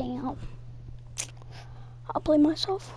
Damn. I'll blame myself.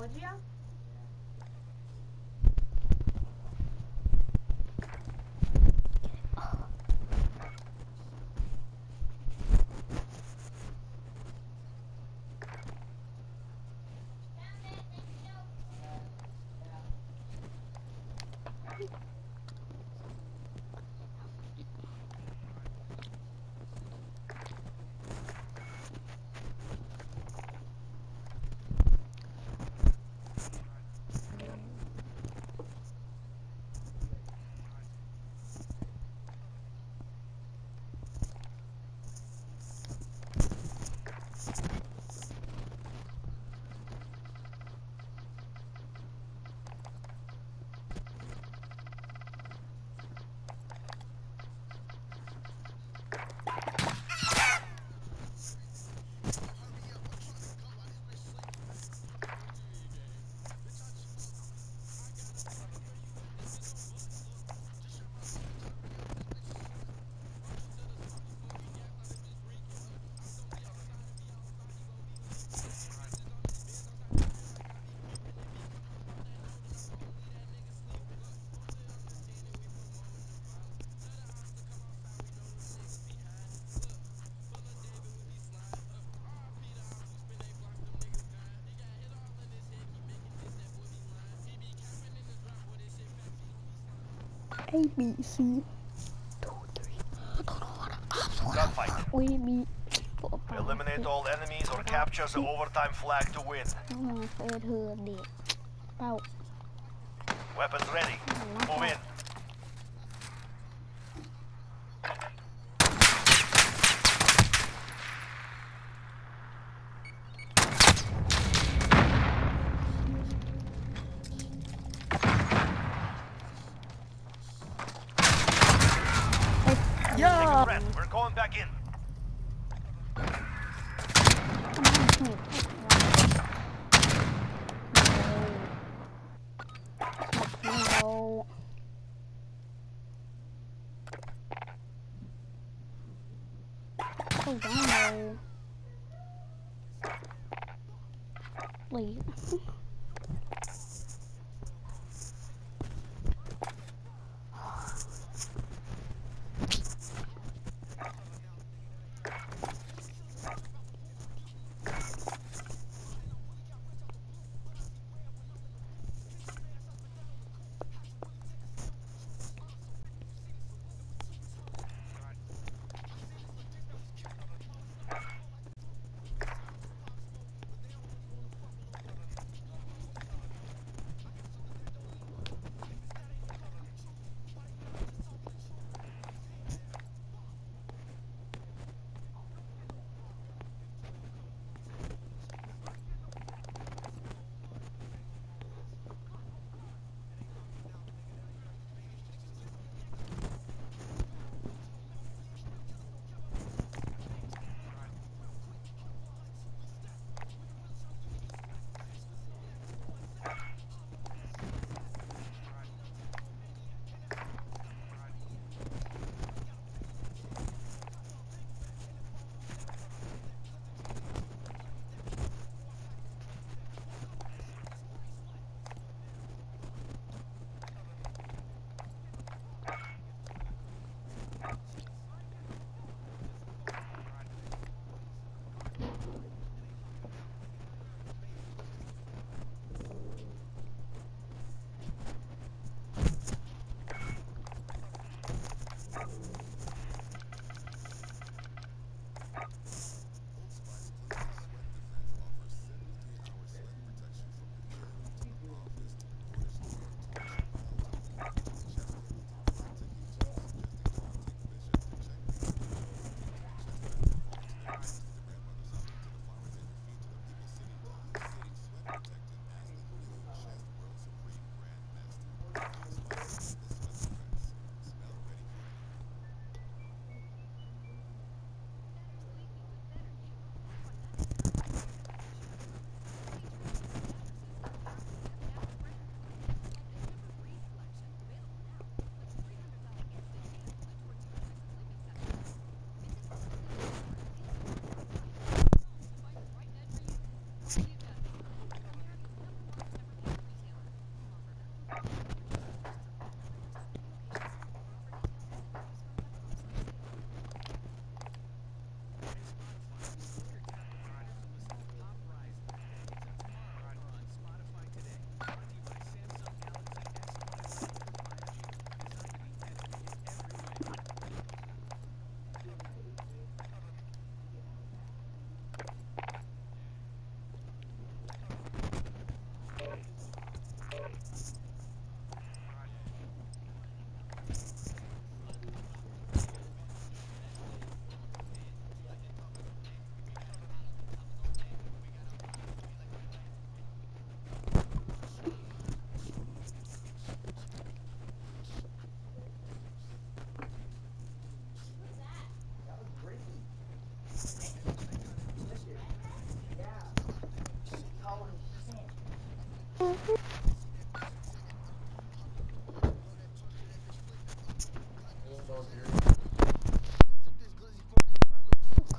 Yeah, would you? A, B, C, two, three. I don't know what I'm Gunfight. We meet. Eliminate all enemies or capture the overtime flag to win. Weapons ready. Move in.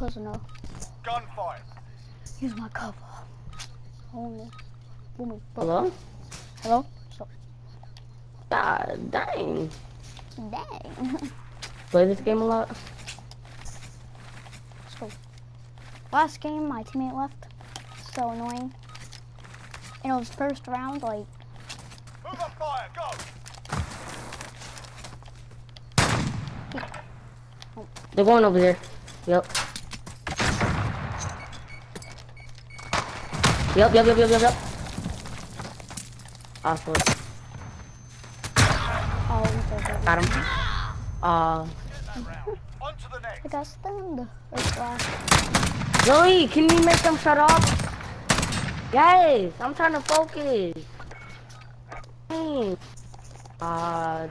Close enough. Gunfire. Use my cover. Only. Boom. Hello? Hello? So, God ah, dang. dang. Play this game a lot? so, last game, my teammate left. So annoying. And it was first round, like, Move up fire. Go. They're going over there. Yep. Yep, yep, yep, yep, yep, yep. Awesome. Oh, he's over. Got him. Uh, On to the next. I got stunned. Or flash. Zoe, can you make them shut up? Yes, I'm trying to focus. God.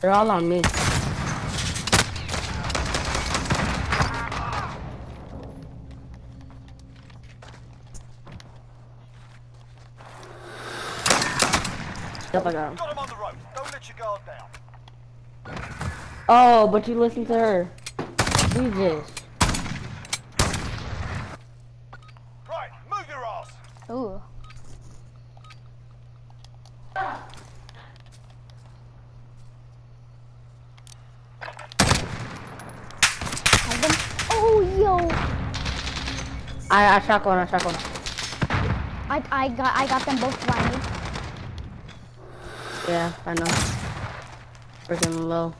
They're all on me. Yep, I got him. Got him on the road. Don't let your guard down. Oh, but you listen to her. Jesus. Right, move your ass. Ooh. Have them. Oh, yo. I, I shotgun, I shotgun. I, I got I got them both blinded. Yeah, I know. Freaking low.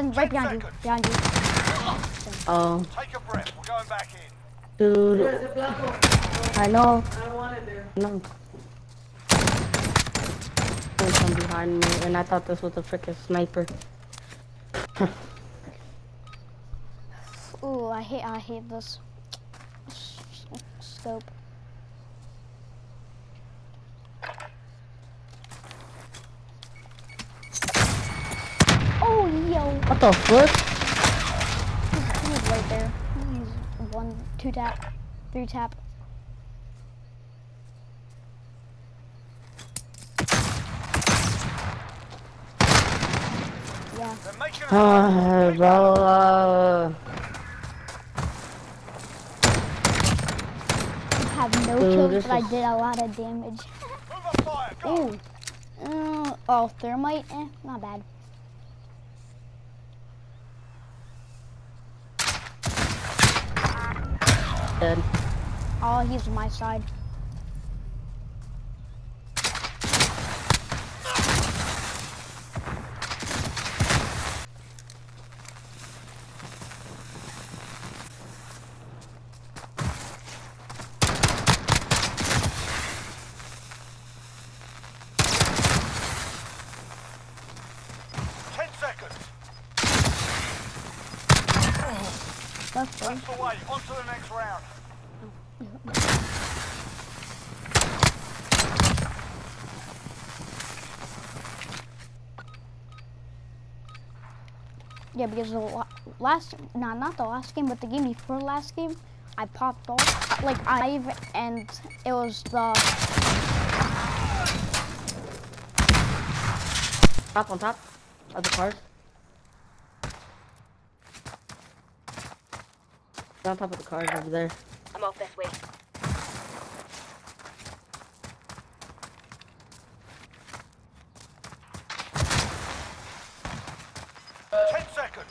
And then right behind you. Behind you. Oh, Take a breath. We're going back in. dude. I know. I don't want it there. No. There's some behind me, and I thought this was a freaking sniper. Ooh, I hate I hate this s- s- scope. Oh, yo. What the fuck? He's, he's right there. He's one, two tap, three tap. Yeah. They're Uh, bro. Uh, I have no Ooh, kills, this but I did a lot of damage. Move up fire. Go. Ooh. Uh, oh, thermite? Eh, not bad. Dead. Oh, he's on my side. Ten seconds. That's one. That's the way. On to the next round. Yeah, because the last, nah, not the last game, but the game before last game, I popped off, like, I've, and it was the, Top on top of the cars. On top of the cars over there. I'm off this way. Ten seconds.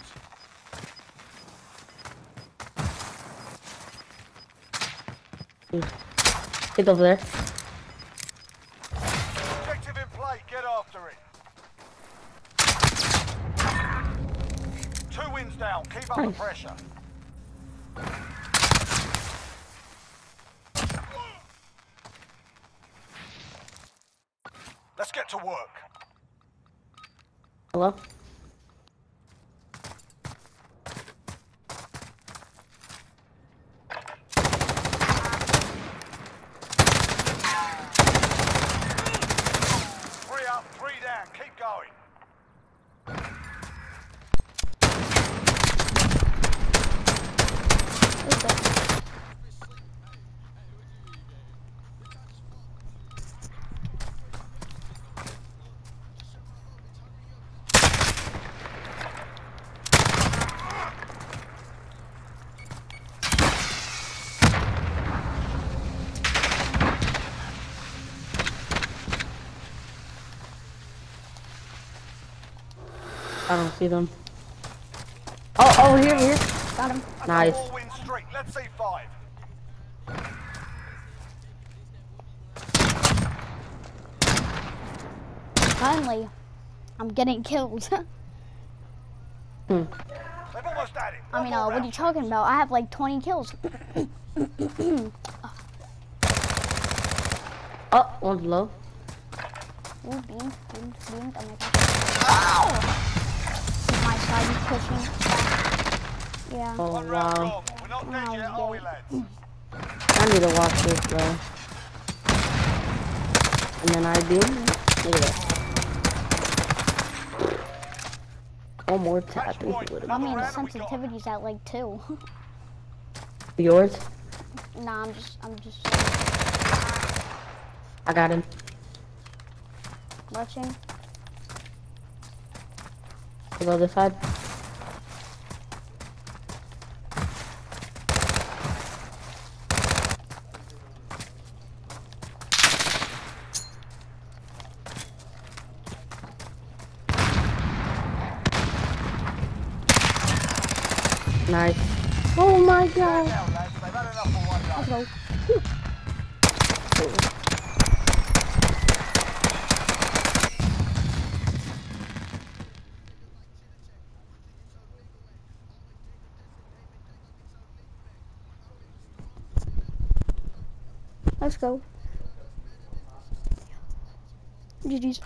Get over there. See them. Oh, oh, here, here. Got him. Nice. a four-win streak. Let's see five. Finally, I'm getting killed. Hmm. Almost had it. I mean, uh, what are you talking about? I have like 20 kills. Oh, one's low. Ooh, beam, beam, beam. Oh my gosh. My side pushing. Yeah. Oh, One round wow. We're not dead Oh, yet, are we, I need to watch this, bro. And then I do. Look at that. One more tap. I mean, the sensitivity's at like two. Yours? nah, I'm just, I'm just I got him. watching. Go this side. Go. GG's.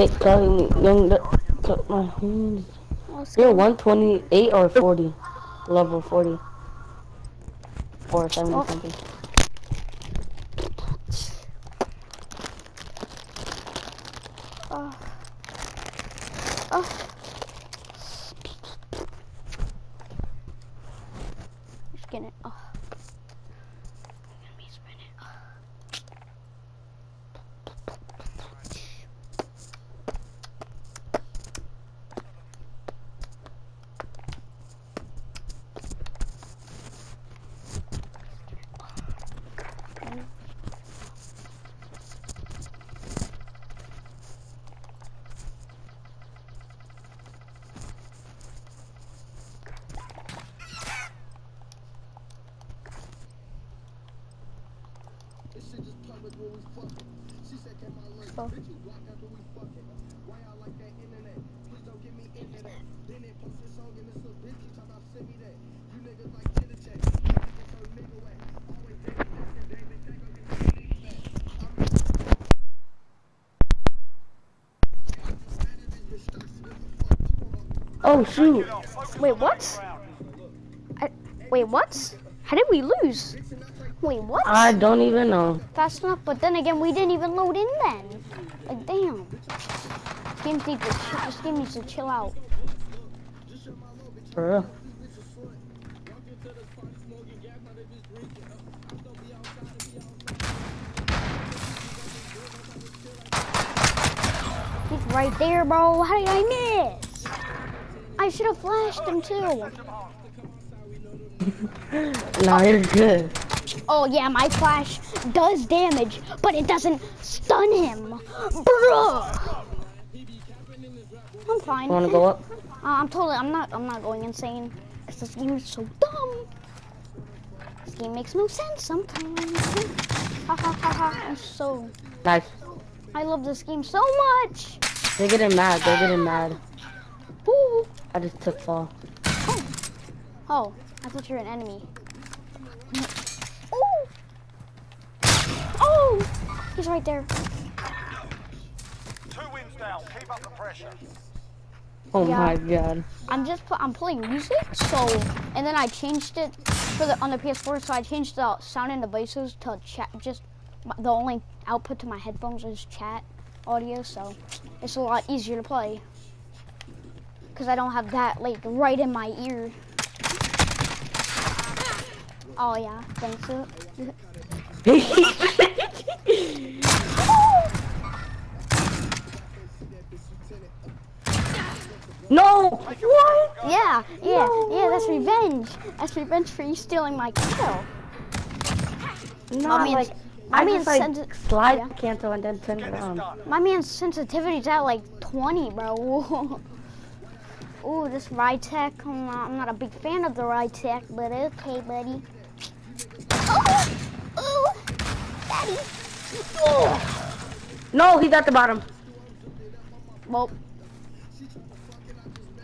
They calling me young. Took my hands. You're 128 or 40? Level 40. Or 70 Oh. something. Oh. Oh. Just getting it. Oh. Let me spin it. Oh. Let's go. Oh shoot! Get off. Focus Wait, what? I, wait, what? How did we lose? Wait, what? I don't even know. Fast enough, but then again, we didn't even load in then. Like, damn. This game needs to, this game needs to chill out. For real. He's right there, bro. How did I miss? I should have flashed him too. Nah, you're good. Oh yeah, my flash does damage, but it doesn't stun him. Bruh. I'm fine. Wanna go up? Uh, I'm totally. I'm not. I'm not going insane. Cause this game is so dumb. This game makes no sense sometimes. Ha ha ha ha. I'm so. Nice. I love this game so much. They're getting mad. They're getting mad. Ooh. I just took fall. Oh. oh, I thought you were an enemy. Ooh. Oh, he's right there. Two wins down. Keep up the pressure. Oh Yeah. my god. I'm just put, I'm playing music, so and then I changed it for the on the PS4. So I changed the sound and devices to chat. Just the only output to my headphones is chat audio, so it's a lot easier to play. Cause I don't have that like right in my ear. Oh yeah, thanks. no! What? Yeah, yeah, yeah. That's revenge. That's revenge for you stealing my kill. Not man's- like my I man's just like sends slide yeah. cancel and then turn Get this around. My man's sensitivity's at like 20, bro. Ooh, this ride tech. I'm not, I'm not a big fan of the ride tech, but okay, buddy. Oh, oh, daddy. Oh. No, he's at the bottom. Well,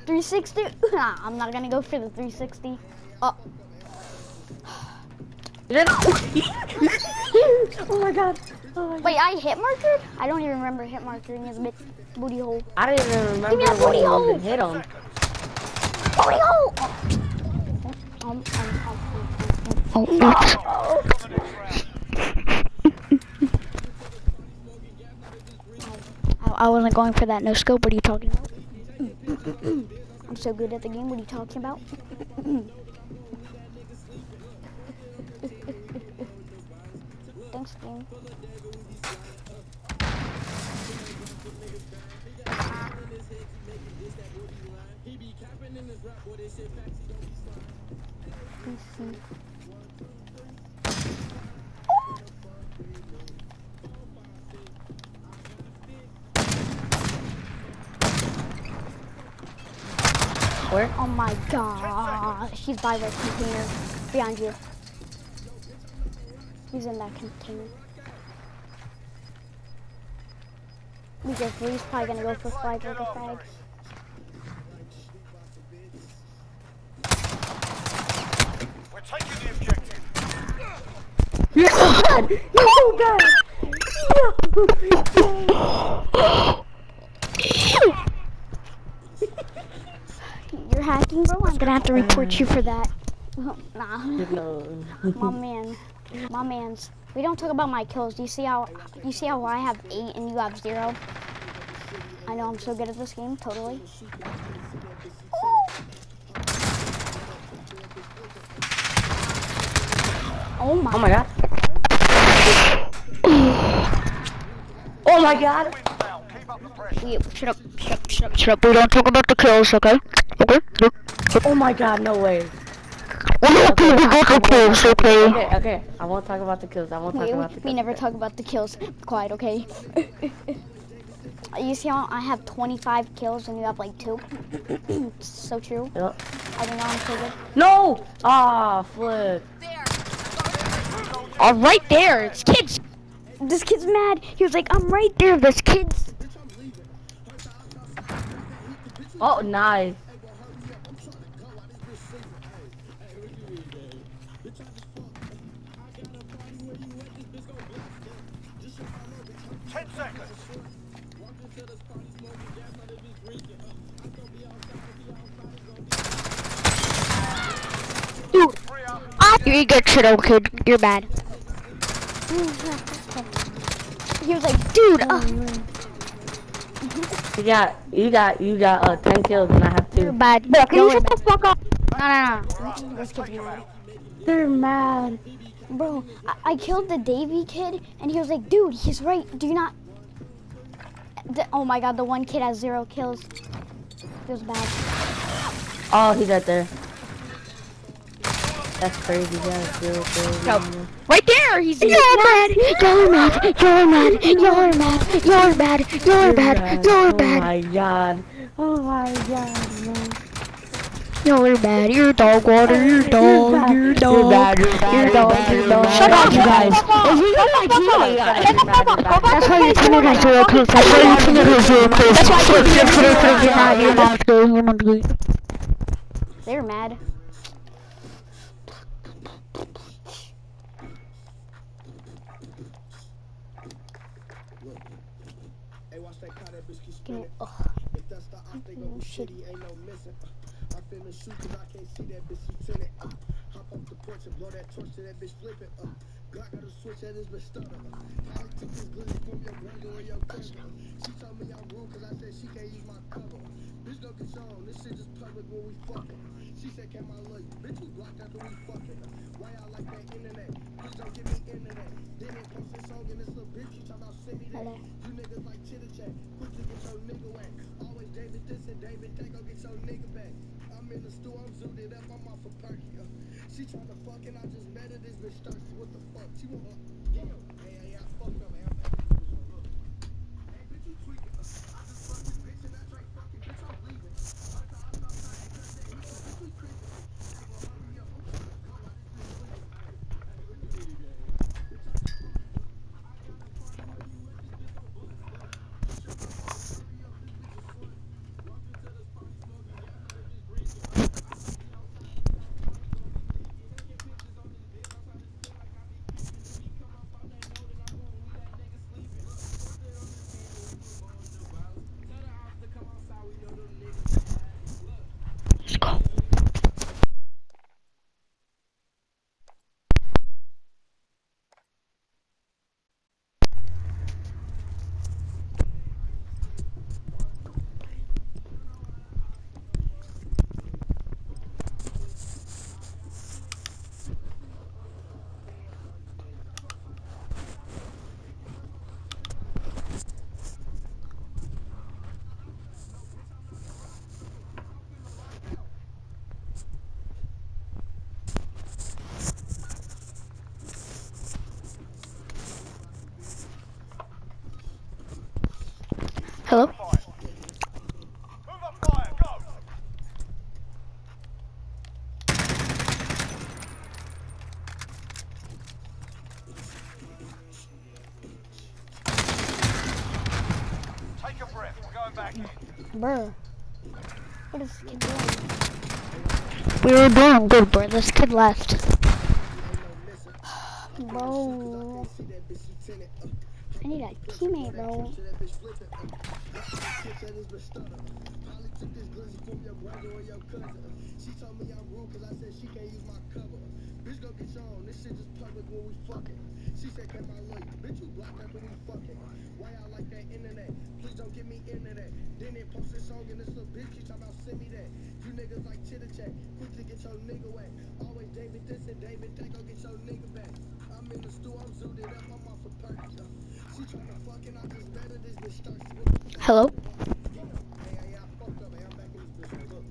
360. Nah, I'm not gonna go for the 360. Oh, oh my god. Oh my god. wait, I hit marker? I don't even remember hit marking his bit booty hole. I don't even remember me that booty he hole. hit him. Next round. I, I wasn't going for that no scope. What are you talking about? I'm so good at the game. What are you talking about? Thanks, game. Where? Oh my god. He's by the container. Behind you. He's in that container. We go for he's probably gonna go for flag with a flag. We're taking the objective. You're so bad. You're so bad. hacking, bro. I'm gonna have to report you for that. nah. No. my man, my man's. We don't talk about my kills. Do you see how you see how I have eight and you have zero? I know I'm so good at this game, totally. Oh my! Oh my god. Oh my god. Wins down. Keep up the pressure. Wait, shut up! Shut up! Shut up! Shut up! We don't talk about the kills, okay? Okay? Oh my god, no way. We don't talk about the kills, okay? Okay, okay. I won't talk about the kills. I won't talk We, about the kills. we never talk about the kills. Quiet, okay? you see how I have 25 kills and you have like two? so true. Yep. I don't know, I'm so good. No! Ah, flip. Oh, right there. It's kids. This kid's mad. He was like, I'm right there. This kid's. Oh, nice. Up. You good shit, old kid. You're bad. He was like, dude. Uh, You got, you got, you got uh, 10 kills and I have 2. you're bad. Bro, can you shut the fuck up? No, no, no. This kid's Take him mad. They're mad. Bro, I, I killed the Davy kid, and he was like, dude, he's right. Do you not? The, oh my god, the one kid has zero kills. Feels bad. Oh, he's right there. That's crazy, yeah, zero kills. Nope. Right there, he's You're mad, you're mad, you're mad, you're mad, you're bad, you're bad, you're Oh my god. Oh my god, man. You're bad. You're dog water. You're dog. You're dog. You're bad, you're bad, You're you're dog. You're you're dog. Shut up, you guys. If you don't like me, Shut you're up, bad, shut you're up, bad, you're That's why your teammate has zero kills. That's why your teammate has zero kills. That's why your teammate has You're not. You're not. You're not. They're mad. Hey, watch that car, that bitch keep Give me. spinning. Ugh. If that's the op, they gon' be shitty, ain't no missing. I finna shoot cause I can't see that bitch lieutenant. Uh, hop off the porch and blow that torch to that bitch flipping. Uh, Glock got a switch at this bitch stutter. Uh, took this glizzy from your brother or your cousin. She told me I'm rude cause I said she can't use my cover. Bitch, your own. This shit just public when we fucking. She said, can I love you? Bitch, we blocked after we fucking. Why y'all like that internet? Please don't give me internet. Then it post this song and this little bitch, you talk about send me that. You niggas like chitter chat. Quickly get your nigga whack. This and David that. Go get your nigga back. I'm in the stew, I'm zooted up. I'm off a perky. Uh, she tryna fuck and I just met her. This bitch thirsty. What the fuck? She want her. Damn. Hey, hey, I fucked up. Hey, I'm back in this bitch. Look. Hey, bitch, you tweaking. Uh, I just fucked this bitch and that's right. Fucking bitch, I'm leaving. I thought I was outside. Hey, girl, hey, bitch, you creeping. Hey, well, hurry up. I'm trying to go. I just been sleeping. Hey, hey, what you mean, gang? Bitch, I just fucked. I got a party where you at. This bitch gon' bust. Look. Shut the fuck up. Hurry up. This bitch is slut. Walk into this party smoking gas. Now they just drinking. Uh, I don't be outside. Let's go. Hello. Fire. Move up fire, go! Take a breath, we're going back What is this kid doing? We were doing good, bro. This kid left. Bro. I need a teammate, bro. She told me I'm rude cause I said she can't use my cover. Bitch, go get your own. This shit just public when we fucking. She said, I love you? Bitch, you blocked after we fucking. Why y'all like that internet? Please don't give me internet. Then they post this song and this little bitch keep talking about send me that. You niggas like chitter chat. Quickly get your nigga whack. Always David this and David that. Go get your nigga back. I'm in the stew, I'm zooted up. I'm off a perky. Uh, she tryna fuck and I just met her. This bitch thirsty. What? Hello. Hey, hey, I fucked up. Hey, I'm back in this bitch. Look.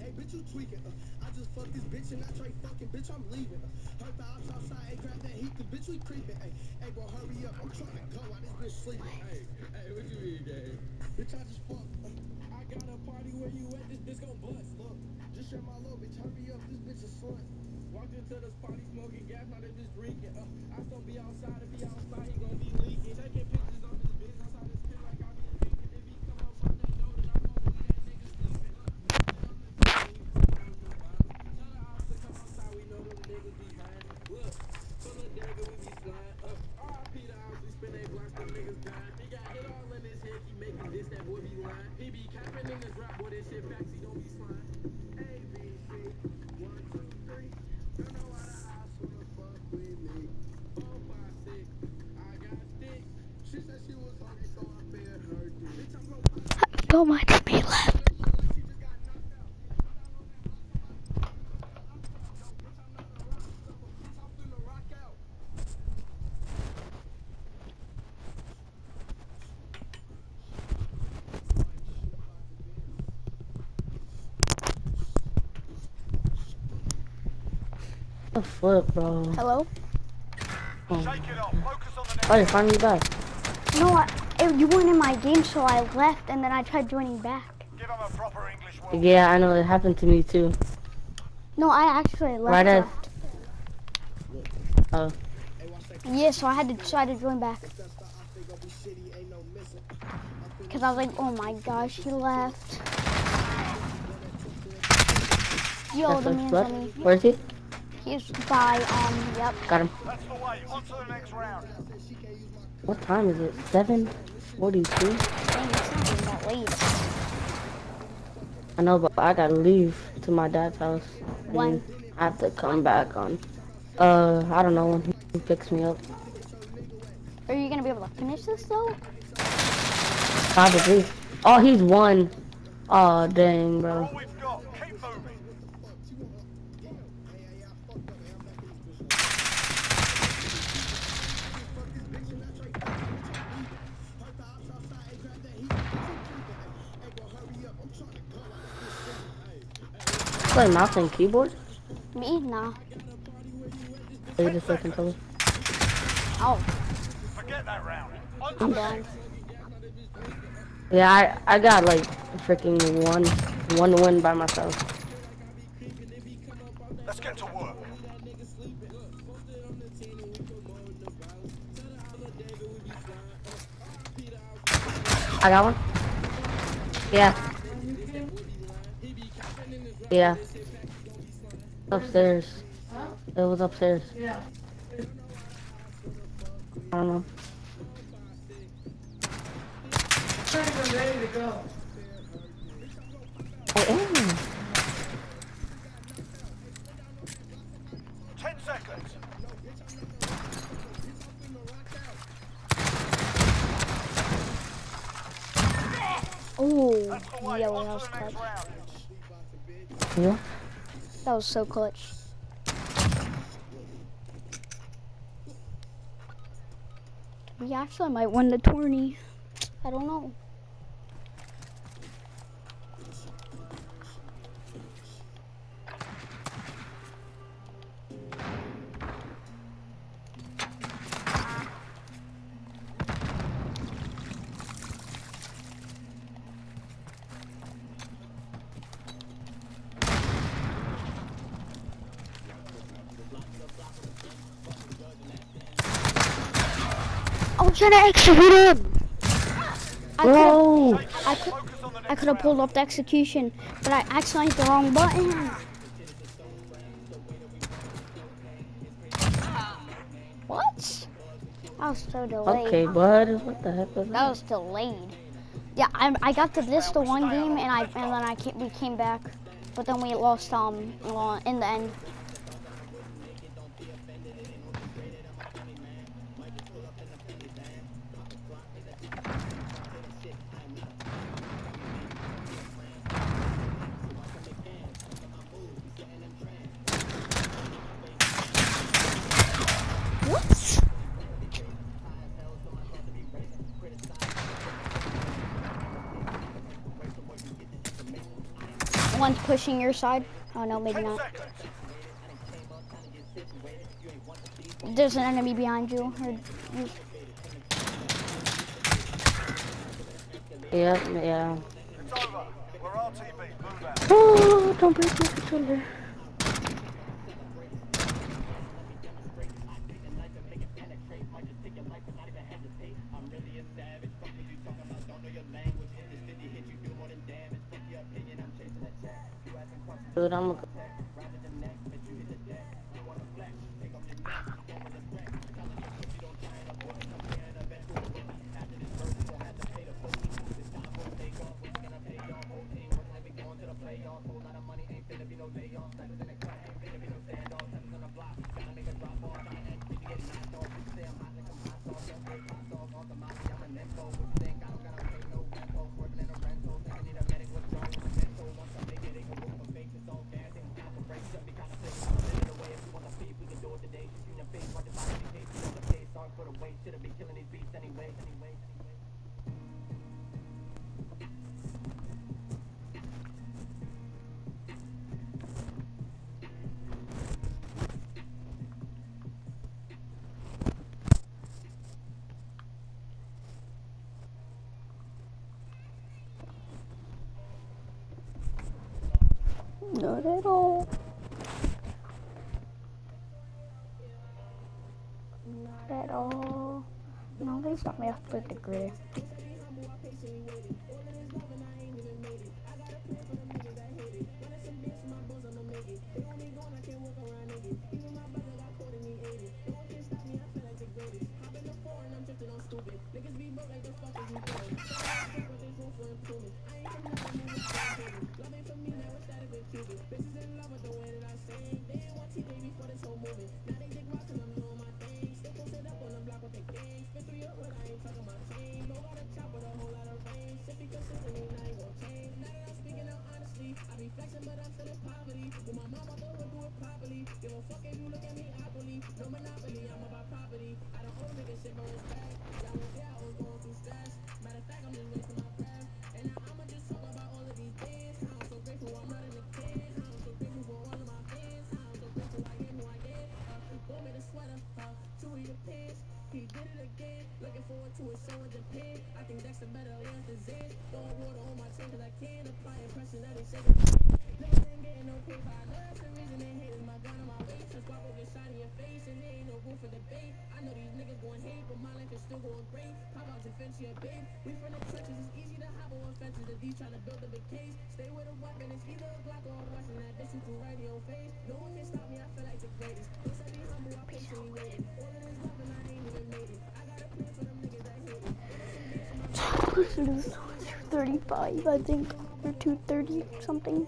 Hey, bitch, you tweaking. Uh, I just fucked this bitch and I try fucking bitch. I'm leaving. Uh, heard the ops outside. Hey, grab that heat. The bitch, we creeping. Hey, hey, bro, hurry up. I'm trying to go. Why this bitch sleeping? Hey, hey, what you mean, gang? Bitch, I just fucked. Uh, I got a party where you at. This bitch gon' bust. Look, just share my low, bitch. Hurry up. This bitch is slut. Into this party smoking gas. Now they just drinking. Uh, I don't be outside. If he outside, he gon' be leaking. Gonna Don't mind me left. The fuck, bro? Hello. Oh. Shake it off, focus on the next Oh, you finally back. No, I, you weren't in my game, so I left, and then I tried joining back. yeah, I know, it happened to me too. No, I actually left. Right. Oh. Yeah, so I had to try to join back. Because I was like, oh my gosh, he left. Yo, That's the man's on me. Where is he? He's by, um, yep. Got him. What time is it? 7.42? leave. I know, but I gotta leave to my dad's house. When? I have to come back on. Uh, I don't know when he picks me up. Are you gonna be able to finish this though? Probably. Oh, he's one. Oh, dang, bro. Play mouse and keyboard? Me? Nah. Wait a second, Toby. Oh, Forget that round. I'm done. Yeah, I I got like freaking one one win by myself. Let's get to work. I got one. Yeah. Yeah. Upstairs. It was upstairs. Yeah. I don't know. Not even ready to go. I am. Ten seconds. Oh, That's the yeah, On that was to the next clutch. round. Yeah. That was so clutch. We actually might win the tourney. I don't know. I was trying to execute him. I could have I could Focus on the I could have pulled off the execution, but I accidentally hit the wrong button. What? That was so delayed. Okay, bud. What the heck was That that? was delayed. Yeah, I, I got to this the one game and I and then I came, we came back, but then we lost um in the end. Pushing your side. Oh no, maybe not. There's an enemy behind you. Or Yeah, yeah. It's over. We're RTB. Move out. Oh, don't break my controller. Dude, Not at all. Not at all. No, they got me off with the grid. Thirty-five, I think, or two thirty something.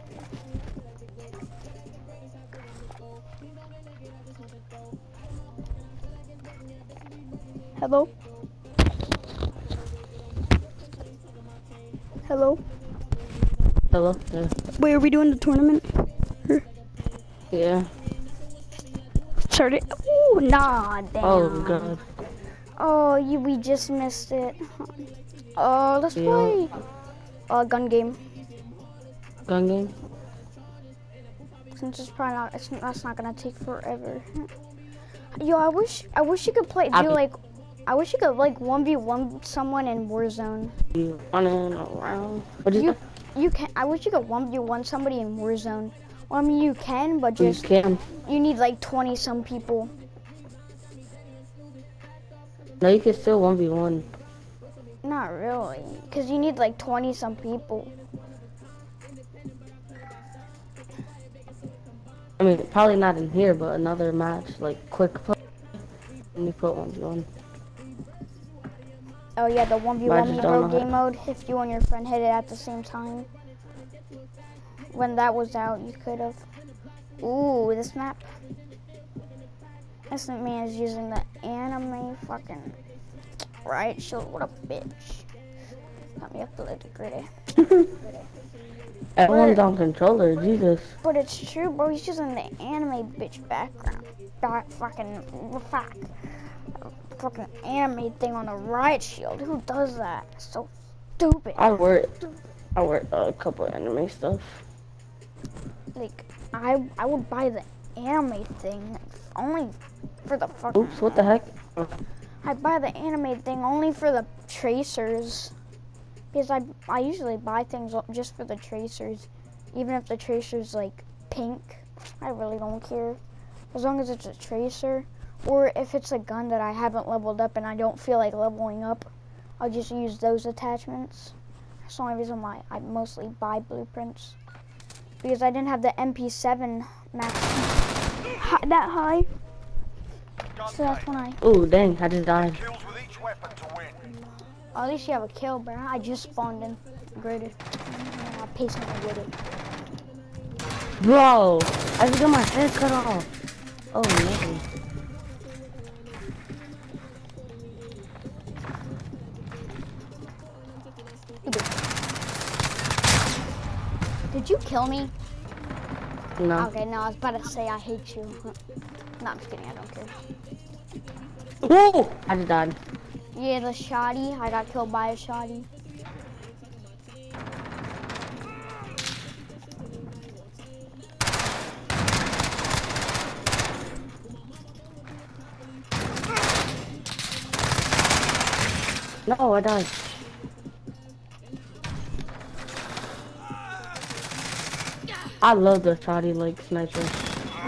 Hello. Hello. Hello? Yeah. Wait, are we doing the tournament? Yeah. Started. Ooh, nah, damn. Oh, God. Oh, you, we just missed it. Oh, let's Yeah. play. Uh, gun game. Gun game? Since it's probably not, it's that's not gonna take forever. Yo, I wish, I wish you could play. Do like, I wish you could like one v one someone in Warzone. You running around? What is You, that? you can. I wish you could one v one somebody in Warzone. Well, I mean, you can, but You just can. you need like twenty some people. No, you can still 1v1. Not really, cause you need like twenty some people. I mean, probably not in here, but another match, like quick play. And you put 1v1. Oh yeah, the one v I one just don't hero game mode. If you and your friend hit it at the same time. When that was out, you could have. Ooh, this map. This man is using the anime fucking right shield. What a bitch. Got me up to the gritty. Everyone's on controller, Jesus. But it's true, bro. He's using the anime bitch background. That fucking fuck. Fucking anime thing on the right shield. Who does that? So stupid. I worked. I worked a couple anime stuff. Like I I would buy the anime thing only for the fucking. Oops, what the heck? I'd buy the anime thing only for the tracers because I I usually buy things just for the tracers, even if the tracer's like pink. I really don't care as long as it's a tracer or if it's a gun that I haven't leveled up and I don't feel like leveling up. I'll just use those attachments. That's the only reason why I mostly buy blueprints because I didn't have the MP7 max that high. Gun So that's when I. Ooh, dang, I just died. Kills with each weapon to win. At least you have a kill, bro. I just spawned in. Graded. I'm pacing to get it. Bro, I just got my head cut off. Oh, no. Did you kill me? No. Okay, no, I was about to say I hate you. No, I'm just kidding. I don't care. Whoa! I just died. Yeah, the shoddy. I got killed by a shoddy. No, I died. I love the shoddy like sniper.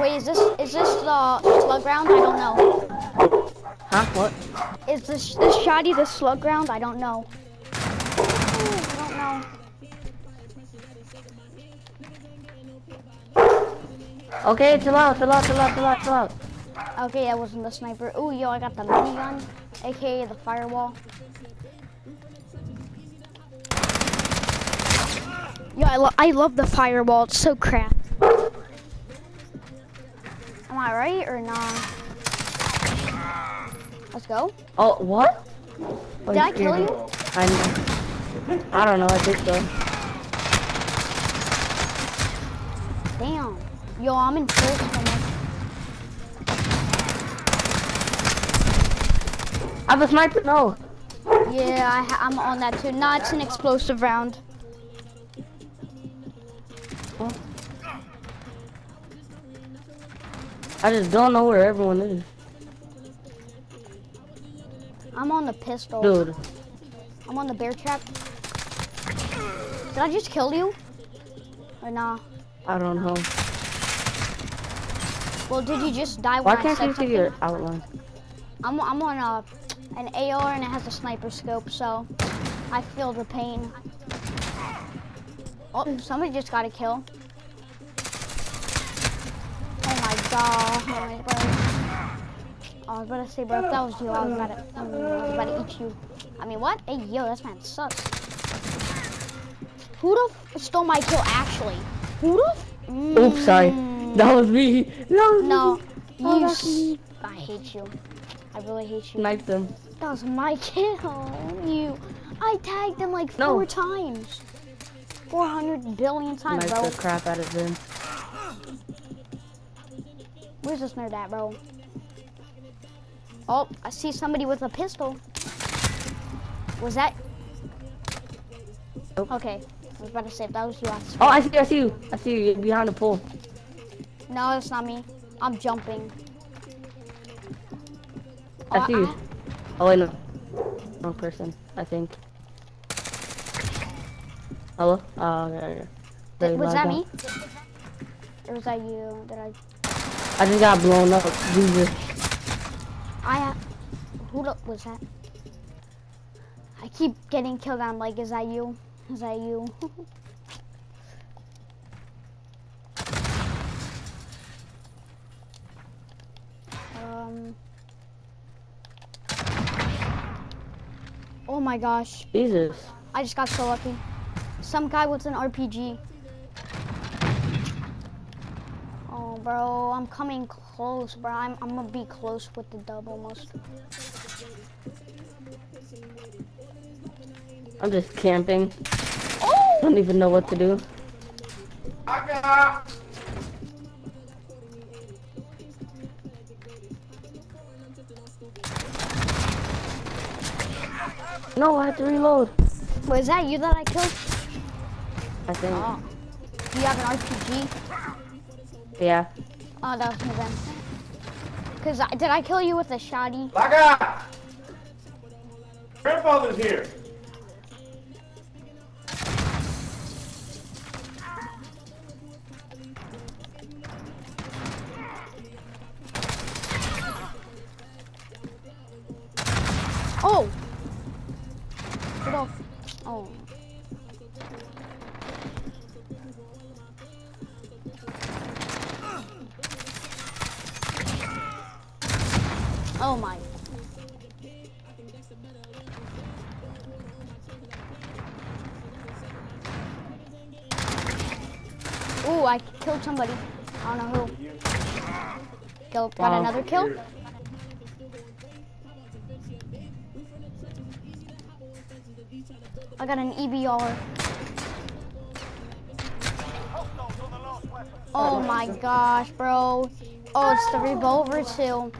Wait, is this is this the slug round? I don't know. Huh? What? Is this this shoddy the slug round? I don't know. Ooh, I don't know. Okay, chill out, chill out, chill out, chill out, chill out. Okay, that wasn't the sniper. Ooh, yo, I got the minigun, aka the firewall. Yo, I, lo I love the firewall. It's so crap. Am I right or not? Let's go. Oh, what? Oh, Did I kill you? I know. I don't know, I think so. Damn. Yo, I'm in first. I have a sniper, no. Yeah, I ha I'm on that too. Nah, it's an explosive round. I just don't know where everyone is. I'm on the pistol. Dude, I'm on the bear trap. Did I just kill you? Or nah? I don't know. Well, did you just die Why I can't you see your outline? I'm, I'm on uh, a, an AR and it has a sniper scope, so I feel the pain. Oh, somebody just got a kill. Oh my god. Oh. I was about to say, bro, if that was you, I was about to, I was about to eat you. I mean, what? Hey, yo, this man sucks. Who the stole my kill, actually? Who the f- Oops, sorry. Mm. That was me. That was No, me. Oh, that's me. I hate you. I really hate you. Snipe them. That was my kill. You. I tagged them like No. four times. 400 billion times, Snipe bro. the crap out of them. Where's this nerd at, bro? Oh, I see somebody with a pistol. Was that? Nope. Okay. I was about to say if that was you. I Oh, I see you, I see you. I see you. You're behind the pole. No, it's not me. I'm jumping. I Oh, see you. Oh, wait, no. Wrong person, I think. Hello? Oh, okay, okay. Very was that me? Or was that you? Did I? I just got blown up. Jesus. I. Who the, was that? I keep getting killed. I'm like, is that you? Is that you? um. Oh my gosh. Jesus. I just got so lucky. Some guy with an RPG. Oh, bro, I'm coming close, bro. I'm, I'm gonna be close with the dub almost. I'm just camping. Oh! Don't even know what to do. No, I have to reload. Was that you that I killed? I think. Oh. Do you have an RPG? Yeah. Oh, that was me then. Cause I, did I kill you with a shoddy? Black eye! Grandfather's here. Killed somebody. I don't know who. Killed, got Wow. another kill. I got an EBR. Oh my gosh, bro. Oh, it's the revolver too.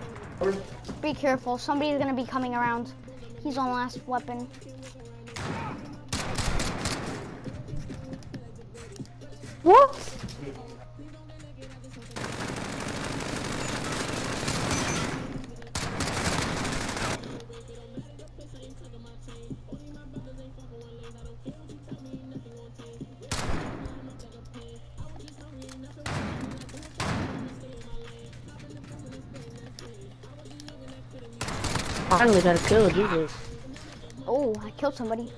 Be careful. Somebody's gonna be coming around. He's on last weapon. What? Finally got a kill, Jesus. Oh, I killed somebody.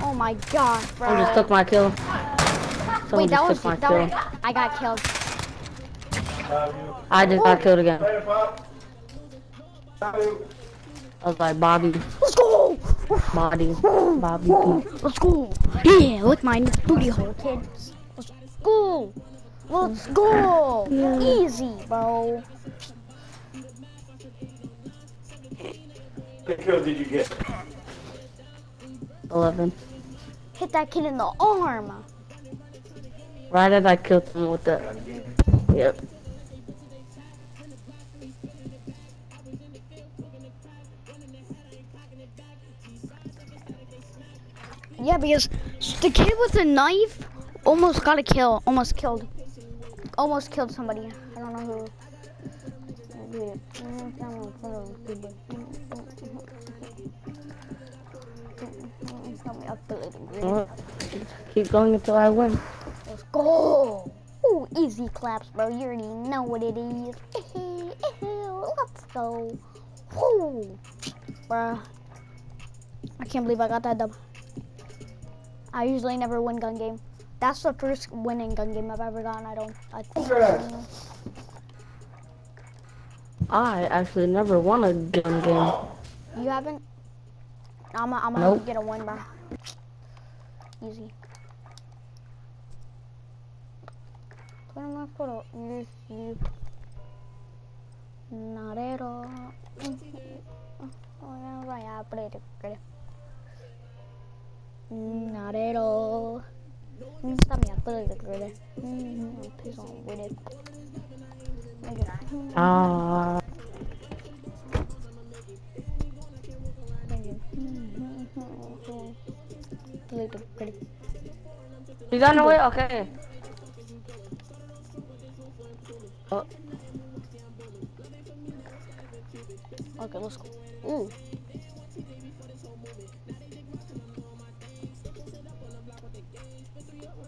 Oh my god, bro. Someone just took my kill. Someone Wait, that was my that kill. was, I got killed. I just got killed again. I was like, Bobby, Let's go! Bobby, Bobby. P. Let's go! Yeah, look my booty hole, kids. Let's go! Let's go! Easy, bro. What kill did you get? 11. Hit that kid in the arm. Right as I killed him with the. Yep. Yeah, because the kid with the knife almost got a kill. Almost killed. Almost killed somebody. I don't know who. Keep going until I win. Let's go! Ooh, easy claps, bro. You already know what it is. Let's go. Woo! Bruh. I can't believe I got that dub. I usually never win gun game. That's the first winning gun game I've ever gotten. I don't. I think. I actually never won a gun game. You haven't? I'm gonna Nope. get a win, bro. Easy. Put my photo. You. Not at all. Oh, yeah. I played it. Not at all. Stop me. I played it. Ah? Okay. Oh, Okay, let's go. Ooh.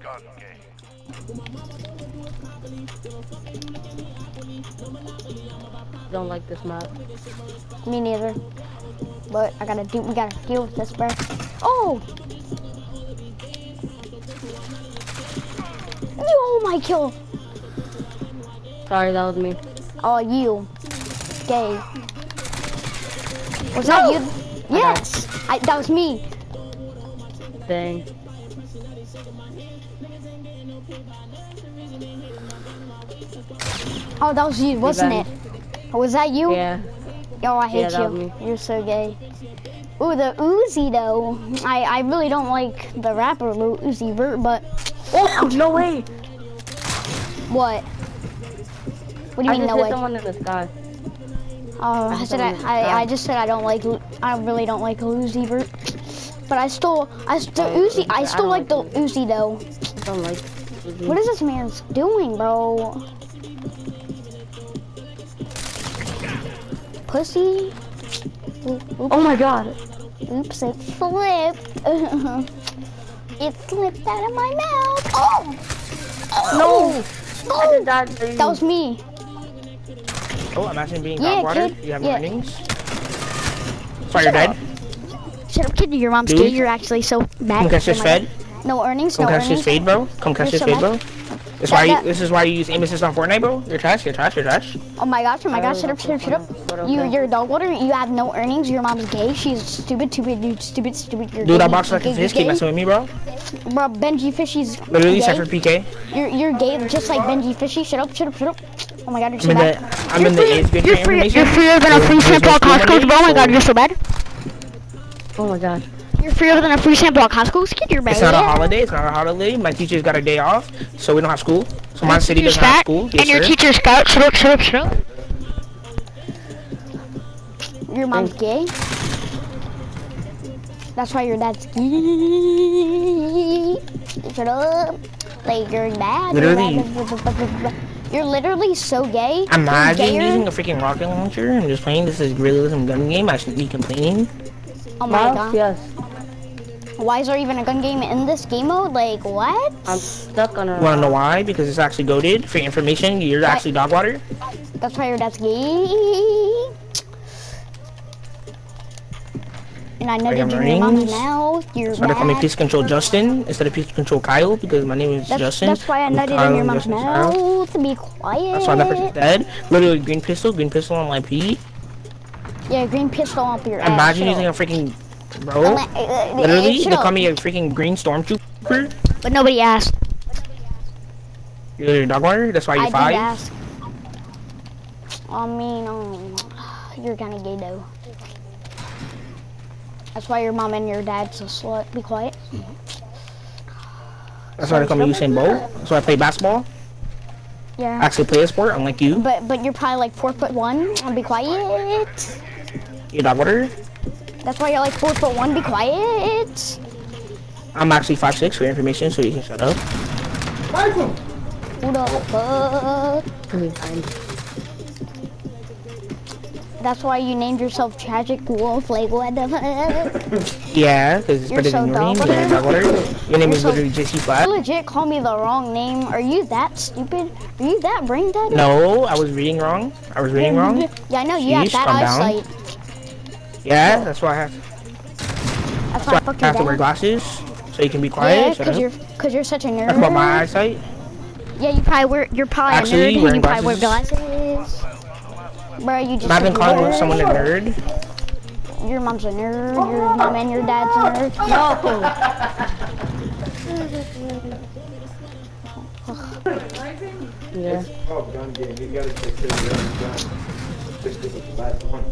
Gun. Don't like this map. Me neither. But I gotta do. We gotta deal with this, bro. Oh! Oh my kill! Sorry, that was me. Oh, you. Gay. Was that you? Yes! I, that was me. Dang. Oh, that was you, wasn't it? bad. Oh, was that you? Yeah. Oh, I hate was you. You're so gay. Ooh, the Uzi though. I, I really don't like the rapper Lil Uzi Vert, but Oh, no way. what? What do you I mean no way? someone in the sky. Oh, I just said I, don't like I, I just said I don't like I really don't like Uzi Vert, but I still I still Oh, Uzi I I still don't like the like Uzi though. Don't like. What is this man's doing, bro? Pussy. Oop- Oh my god. Oops, it slipped. it slipped out of my mouth. Oh! oh! No. Oh! just died for you. That was me. Oh, imagine being Yeah, top water. kid. You have Yeah. earnings. Sorry, you're dead. Shut up, kid. Your mom's Dude. gay. You're actually so bad. Come catch this Oh fed. No earnings. Come no catch this fade, bro. Come catch this so fade, bad. bro. This why you, this is why you use aim assist on Fortnite, bro. You're trash. You're trash. You're trash. Oh my gosh, oh my gosh, shut up, shut up, shut up, shut up. You, you're a dog water, you have no earnings, your mom's gay, she's stupid, stupid, you stupid, stupid, you're Dude, gay, I box like gay, a fish. Keep messing with me, bro. Bro, Benjyfishy's Literally, gay. except for PK. You're, you're gay, just like Benjyfishy, shut up, shut up, shut up. Oh my god, you're I'm so in the. I'm in the is good You're free, you're freer than a free sample no at school Costco's, bro, oh my god, you're so bad. Oh my god. You're freer than a free sample at Costco's, kid, you're bad. It's not a holiday. It's not a holiday. My teacher's got a day off, so we don't have school. So my city doesn't have school. Yes, and your sir. teacher's fat, shut up, shut up, shut up. Your mom's gay? That's why your dad's gay. Shut up. Like, you're bad. you're Literally. You're literally so gay. I'm You're not using a freaking rocket launcher. I'm just playing. This is realism gun game. I shouldn't be complaining. Oh my Mouse? god. Yes. Why is there even a gun game in this game mode? Like, what? I'm stuck on a. You wanna know why? Because it's actually goaded. For your information, you're actually dog water. That's why your dad's gay. And I nutted have you in your mom's rings. mouth. You're So they call me. Piece Control Justin instead of Piece Control Kyle because my name is That's, Justin. that's why I I'm nutted in Kyle, your I'm mom's Justin's child. mouth. Be quiet. That's why that person's dead. Literally green pistol, green pistol on my pee. Yeah, green pistol up your ass. Imagine Shut using a freaking I'm bro. uh, uh, Literally, they call me a freaking green stormtrooper. But nobody asked. You're a dog water. That's why I you're did five. ask. I mean, um, you're kind of gay though. That's why your mom and your dad's a slut. Be quiet. That's why they call me Usain Bolt. That's why I play basketball. Yeah. I Actually play a sport, unlike you. But but you're probably like four foot one. And be quiet. You're dog water. That's why you're like four foot one. Be quiet. I'm actually five six for information, so you can shut up. Who the fuck? That's why you named yourself Tragic Wolf. Like what the fuck? Yeah, because it's You're better so than your name. dumb. You're a dog water. Your name You're is so- literally JC Flat. You legit call me the wrong name. Are you that stupid? Are you that brain dead? No, I was reading wrong. I was reading wrong. Yeah, I know you have Sheesh, bad calm down. Eyesight. Yeah, that's why I have, That's that's why why I fucked I your have to wear glasses so you can be quiet. Shut because you're because you're such a nerd. That's about my eyesight. Yeah, you probably wear you're probably Actually, a nerd and wearing you probably wear glasses. glasses. Bro, you just I've been calling nerd. someone a nerd. Your mom's a nerd. Your mom and your dad's a nerd. No. Yeah. Oh, gun game. You gotta take care of your own gun. This this is the last one.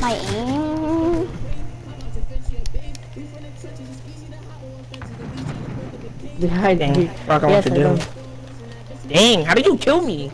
My aim. Behind Dang, you. fuck, I Yes, want to I do. know. Dang, how did you kill me?